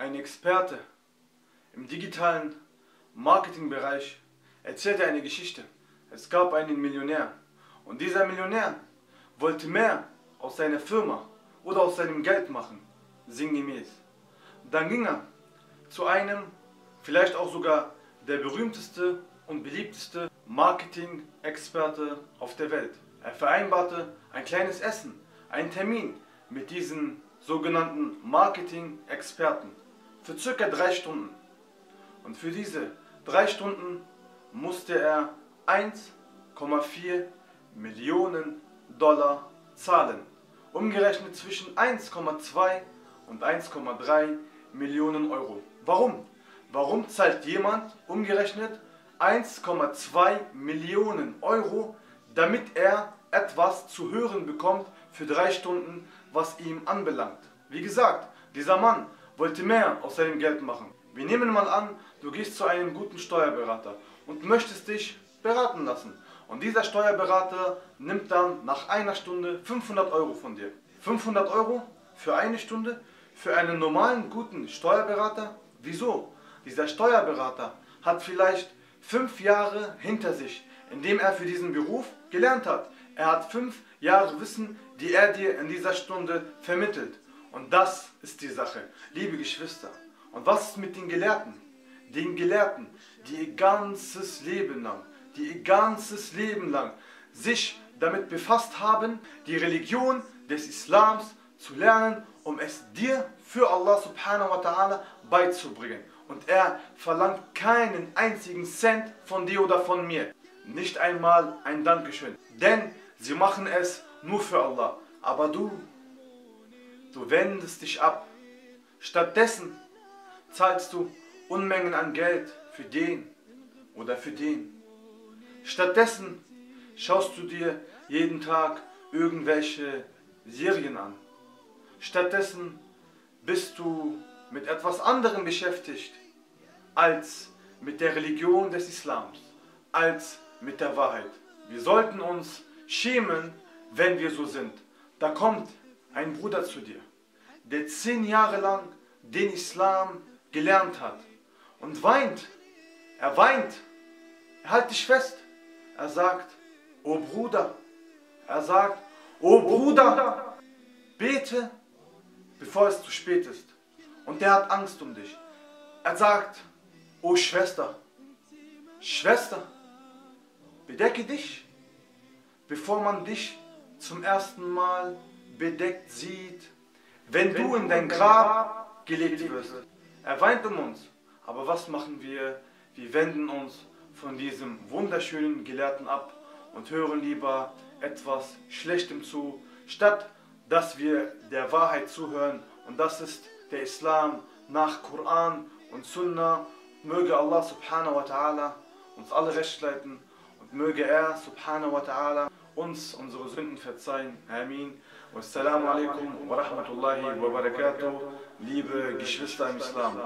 ein Experte im digitalen Marketingbereich erzählte eine Geschichte. Es gab einen Millionär und dieser Millionär wollte mehr aus seiner Firma oder aus seinem Geld machen, sinngemäß. Dann ging er zu einem, vielleicht auch sogar der berühmteste und beliebteste Marketing-Experte auf der Welt. Er vereinbarte ein kleines Essen, einen Termin mit diesen sogenannten Marketing-Experten für circa drei Stunden. Und für diese drei Stunden musste er 1,4 Millionen Dollar zahlen. Umgerechnet zwischen 1,2 und 1,3 Millionen Euro. Warum? Warum zahlt jemand umgerechnet 1,2 Millionen Euro, damit er etwas zu hören bekommt für drei Stunden, was ihm anbelangt? Wie gesagt, dieser Mann wollte mehr aus seinem Geld machen. Wir nehmen mal an, du gehst zu einem guten Steuerberater und möchtest dich beraten lassen. Und dieser Steuerberater nimmt dann nach einer Stunde 500 Euro von dir. 500 Euro für eine Stunde? Für einen normalen, guten Steuerberater? Wieso? Dieser Steuerberater hat vielleicht fünf Jahre hinter sich, in dem er für diesen Beruf gelernt hat. Er hat fünf Jahre Wissen, die er dir in dieser Stunde vermittelt. Und das ist die Sache, liebe Geschwister. Und was ist mit den Gelehrten? Den Gelehrten, die ihr ganzes Leben lang, die ihr ganzes Leben lang sich damit befasst haben, die Religion des Islams zu lernen, um es dir für Allah subhanahu wa ta'ala beizubringen. Und er verlangt keinen einzigen Cent von dir oder von mir. Nicht einmal ein Dankeschön. Denn sie machen es nur für Allah. Aber du, du wendest dich ab. Stattdessen zahlst du Unmengen an Geld für den oder für den. Stattdessen schaust du dir jeden Tag irgendwelche Serien an. Stattdessen bist du mit etwas anderem beschäftigt als mit der Religion des Islams, als mit der Wahrheit. Wir sollten uns schämen, wenn wir so sind. Da kommt ein Bruder zu dir, der zehn Jahre lang den Islam gelernt hat und weint. Er weint. Er hält dich fest. Er sagt, O Bruder, er sagt, O Bruder, bete, bevor es zu spät ist. Und der hat Angst um dich. Er sagt, O Schwester, Schwester, bedecke dich, bevor man dich zum ersten Mal bedeckt sieht, wenn, wenn du in dein Grab gelegt wirst. Er weint um uns. Aber was machen wir? Wir wenden uns von diesem wunderschönen Gelehrten ab und hören lieber etwas Schlechtem zu, statt dass wir der Wahrheit zuhören. Und das ist der Islam nach Koran und Sunnah. Möge Allah subhanahu wa ta'ala uns alle recht leiten und möge er subhanahu wa ta'ala uns unsere Sünden verzeihen. Amin. Wassalamu alaikum wa rahmatullahi wa barakatuh, liebe Geschwister im Islam.